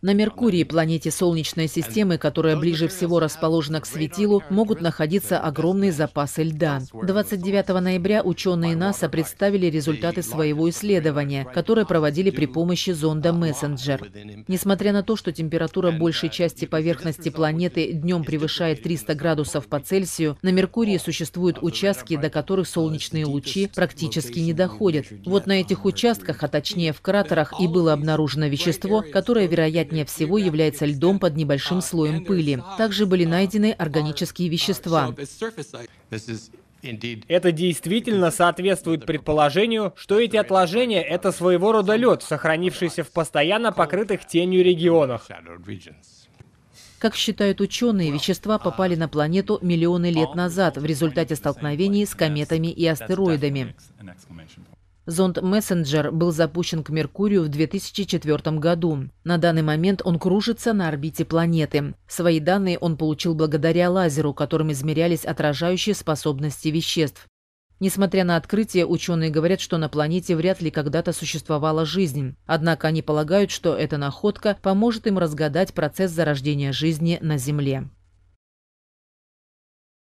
На Меркурии, планете Солнечной системы, которая ближе всего расположена к светилу, могут находиться огромные запасы льда. 29 ноября ученые НАСА представили результаты своего исследования, которое проводили при помощи зонда Мессенджер. Несмотря на то, что температура большей части поверхности планеты днем превышает 300 градусов по Цельсию, на Меркурии существуют участки, до которых солнечные лучи практически не доходят. Вот на этих участках, а точнее в кратерах, и было обнаружено вещество, которое, вероятнее всего является льдом под небольшим слоем пыли. Также были найдены органические вещества. Это действительно соответствует предположению, что эти отложения — это своего рода лед, сохранившийся в постоянно покрытых тенью регионах. Как считают ученые, вещества попали на планету миллионы лет назад в результате столкновений с кометами и астероидами. Зонд Messenger был запущен к Меркурию в 2004 году. На данный момент он кружится на орбите планеты. Свои данные он получил благодаря лазеру, которым измерялись отражающие способности веществ. Несмотря на открытие, ученые говорят, что на планете вряд ли когда-то существовала жизнь. Однако они полагают, что эта находка поможет им разгадать процесс зарождения жизни на Земле.